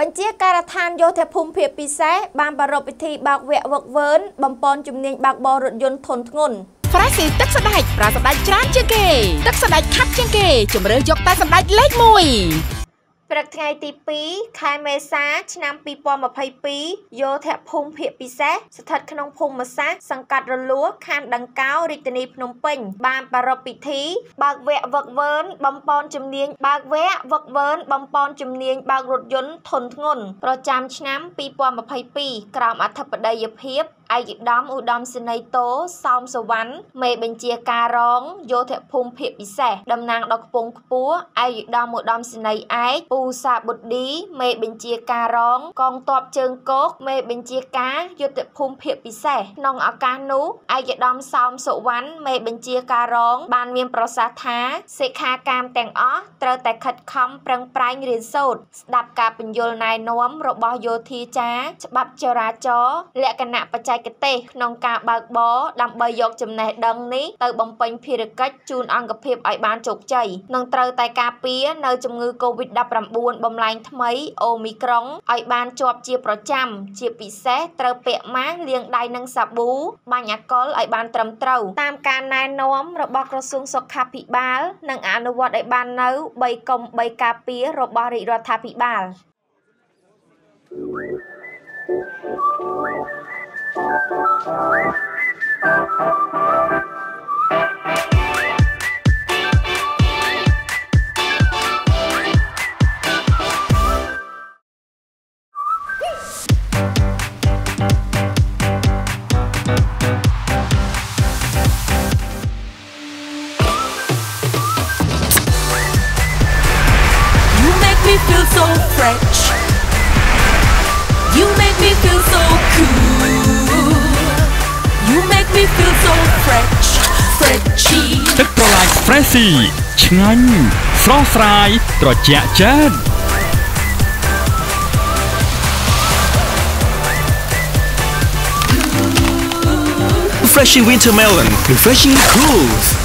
បញ្ជាការដ្ឋានយោធាភូមិភាគពិសេសបានប្រារព្ធពិធីបើកវគ្គវឹកវើនបំពន់ជំនាញបើកបររថយន្តធុនធ្ងន់ Fresh ទឹកសណ្ដែកប្រាសណ្ដែកច្រើនជាងគេទឹកសណ្ដែកខាត់ជាងគេជំរឿយកតែសណ្ដែកលេខ1 ព្រឹកថ្ងៃទី2ខែមេសាឆ្នាំ2022យោធភូមិភាគពិសេសស្ថិតក្នុងភូមិសាស្ត្រសង្កាត់រលួខណ្ឌដង្កោរាជធានីភ្នំពេញបានប្រារព្ធពិធីបើកវគ្គវឹកវើនបំពន់ជំនាញបើកវគ្គវឹកវើនបំពន់ជំនាញបើករថយន្តធុនធ្ងន់ប្រចាំឆ្នាំ2022ក្រោមអធិបតីភាពឯកឧត្តមឧត្តមសេនីយ៍តូសោមសវណ្ណមេបញ្ជាការរងយោធភូមិភាគពិសេសតំណាងដល់ខ្ពង់ខ្ពស់ឯកឧត្តមឧត្តមសេនីយ៍ឯកពូសាបុឌីមេបញ្ជាការរង កងទ័ពជើងគោកមេបញ្ជាការយុទ្ធភូមិភាគពិសេសក្នុងឱកាសនោះឯកឧត្តមសោមសុវណ្ណមេបញ្ជាការរង បានមានប្រសាសន៍ថាសិក្ខាកាមទាំងអស់ត្រូវតែខិតខំប្រឹងប្រែងរៀនសូត្រស្ដាប់ការបញ្យលណែនាំរបស់យោធាចារច្បាប់ចរាចរណ៍លក្ខណៈបច្ចេកទេសក្នុងការបើកបរដើម្បីយកចំណេះដឹងនេះទៅបំពេញភារកិច្ចជូនអង្គភាពឲ្យបានជោគជ័យនិងត្រូវតែការពារនៅជំងឺ Covid-19 បំលែងថ្មីអូមីក្រុងឲ្យបានជាប់ជាប្រចាំជាពិសេសត្រូវពាក់ម៉ាស់លាងដៃនឹងសាប៊ូបាញ់អាល់កុលឲ្យបានត្រឹមត្រូវតាមការណែនាំរបស់ក្រសួងសុខាភិបាលនិងអនុវត្តឲ្យបាននៅ3កុំ3ការពាររបស់រាជរដ្ឋាភិបាល You make me feel so fresh. You ទឹកប្រឡាយ Freshy ឆ្ងាញ់ស្រស់ស្រាយត្រជាក់ចេន Refreshing winter melon, refreshing cools.